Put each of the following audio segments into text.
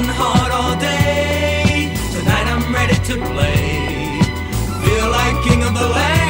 working hard all day. Tonight I'm ready to play. Feel like king of the land.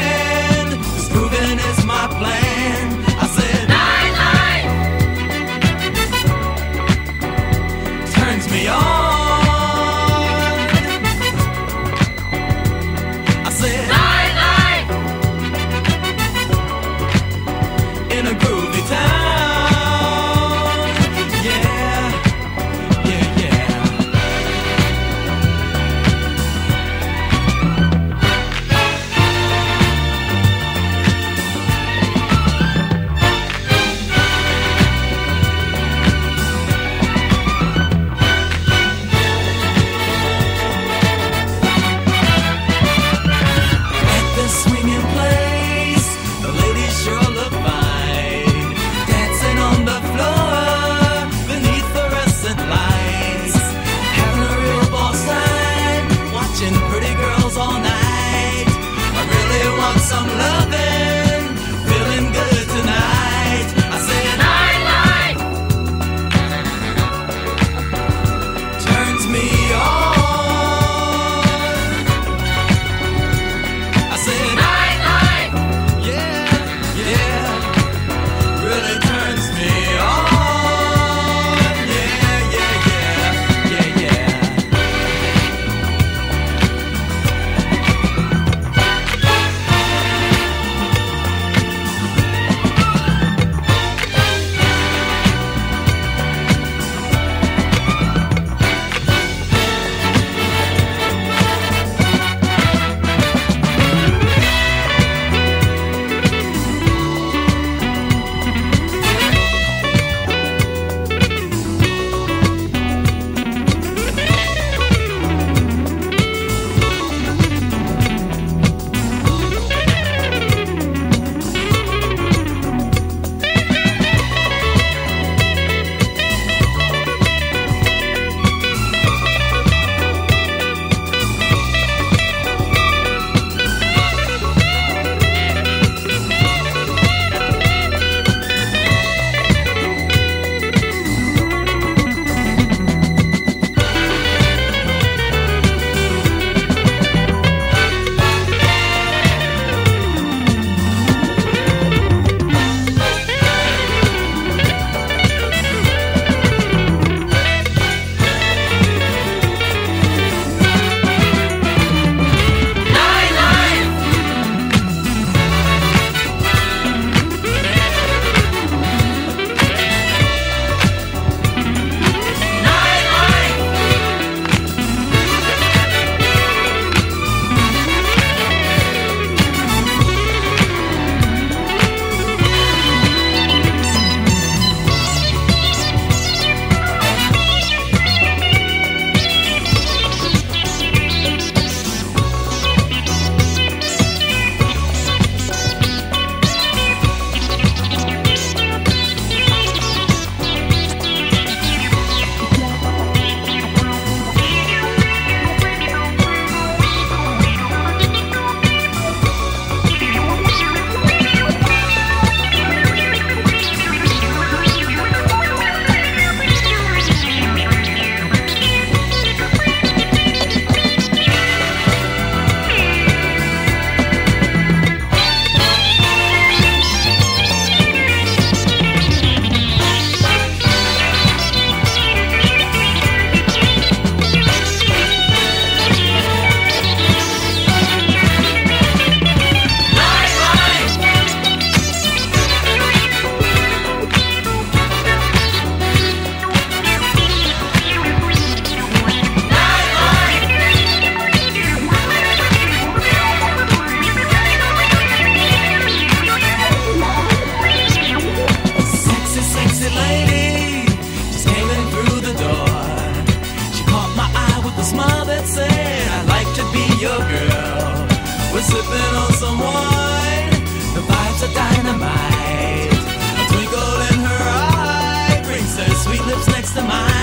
next to mine.